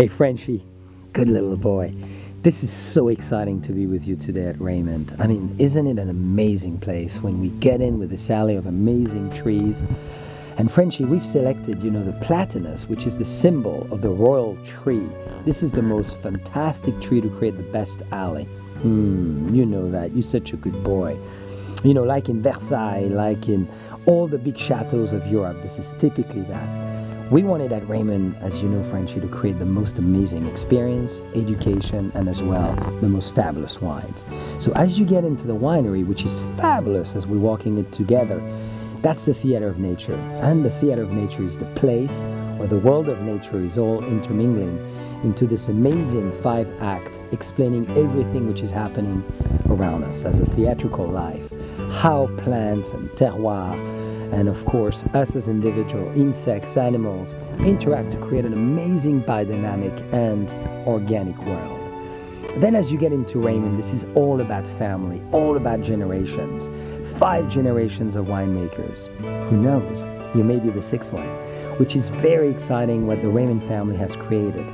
Hey, Frenchie, good little boy. This is so exciting to be with you today at Raymond. I mean, isn't it an amazing place when we get in with this alley of amazing trees? And Frenchie, we've selected, you know, the platanus, which is the symbol of the royal tree. This is the most fantastic tree to create the best alley. Hmm, you know that. You're such a good boy. You know, like in Versailles, like in all the big chateaus of Europe, this is typically that. We wanted at Raymond, as you know, Frenchie, to create the most amazing experience, education, and as well, the most fabulous wines. So as you get into the winery, which is fabulous as we're walking it together, that's the theater of nature. And the theater of nature is the place where the world of nature is all intermingling into this amazing five act explaining everything which is happening around us as a theatrical life. How plants and terroir and of course us as individual insects, animals interact to create an amazing biodynamic and organic world. Then as you get into Raymond, this is all about family, all about generations. Five generations of winemakers. Who knows? You may be the sixth one, which is very exciting what the Raymond family has created.